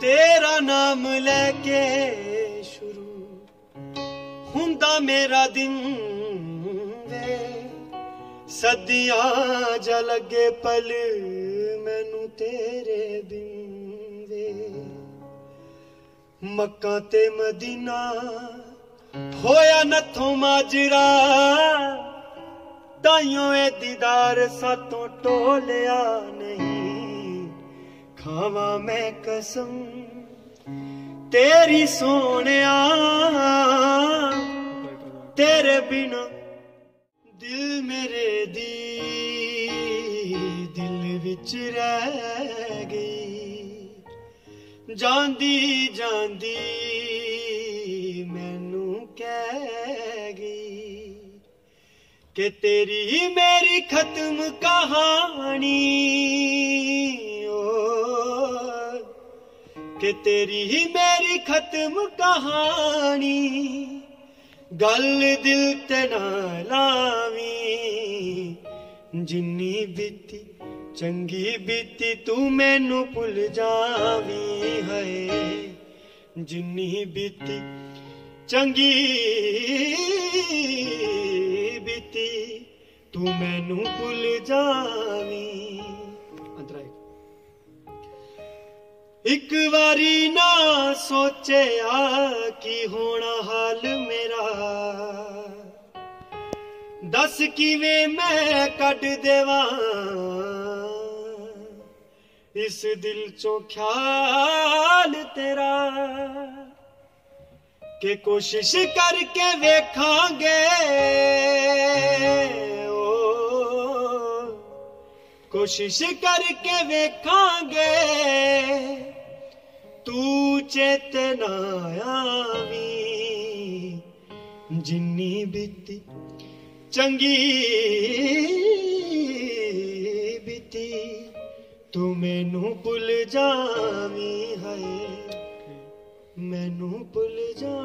ਤੇਰਾ ਨਾਮ ਲੈ ਕੇ ਸ਼ੁਰੂ ਹੁੰਦਾ ਮੇਰਾ ਦਿਨ ਵੇ। ਸਦੀਆਂ ਜ ਲੱਗੇ ਪਲ ਮੈਨੂੰ ਤੇਰੇ ਬਿਨ ਵੇ। ਮੱਕਾ ਤੇ ਮਦੀਨਾ ਹੋਇਆ ਨੱਥੋਂ ਮਾਜਰਾ। ਤਾਈਓ ਇਹ ਦੀਦਾਰ ਸਾਤੋਂ ਟੋਲਿਆ ਨਹੀਂ। ਖਾਵਾਂ ਮੈਂ ਕਸਮ ਤੇਰੀ ਸੋਹਣਿਆ। ਤੇਰੇ ਬਿਨਾ ਦਿਲ ਮੇਰੇ ਦੀ ਦਿਲ ਵਿੱਚ ਰਹਿ ਗਈ। ਜਾਂਦੀ ਜਾਂਦੀ ਮੈਨੂੰ ਕਹਿ ਗਈ ਕਿ ਤੇਰੀ ਮੇਰੀ ਖਤਮ ਕਹਾਣੀ ਕਿ ਤੇਰੀ ਹੀ ਮੇਰੀ ਖਤਮ ਕਹਾਣੀ, ਗੱਲ ਦਿਲ ਤੇ ਨਾ ਲਾਵੀਂ। ਜਿੰਨੀ ਬੀਤੀ, ਚੰਗੀ ਬੀਤੀ ਤੂੰ ਮੈਨੂੰ ਭੁੱਲ ਜਾਵੀ ਹੈ ਜਿੰਨੀ ਬੀਤੀ, ਚੰਗੀ ਬੀਤੀ ਤੂੰ ਮੈਨੂੰ ਭੁੱਲ ਜਾਵੀ। ਅੰਤਰਾ ਇੱਕ ਵਾਰੀ ਨਾ ਸੋਚਿਆ ਕੀ ਹੋਣਾ ਹਾਲ ਮੇਰਾ। ਦੱਸ ਕਿਵੇਂ ਮੈਂ ਕੱਢ ਦੇਵਾਂ? ਇਸ ਦਿਲ ਚੋਂ ਖਿਆਲ ਤੇਰਾ ਕਿ ਕੋਸ਼ਿਸ਼ ਕਰਕੇ ਵੇਖਾਂਗੇ। ਓ, ਕੋਸ਼ਿਸ਼ ਕਰਕੇ ਵੇਖਾਂਗੇ। ਚੇਤਨਾ ਆਵੀ ਜਿੰਨੀ ਬੀਤੀ ਚੰਗੀ ਬੀਤੀ ਤੂੰ ਮੈਨੂੰ ਭੁੱਲ ਜਾਵੀ ਹੈ ਮੈਨੂੰ ਭੁੱਲ ਜਾ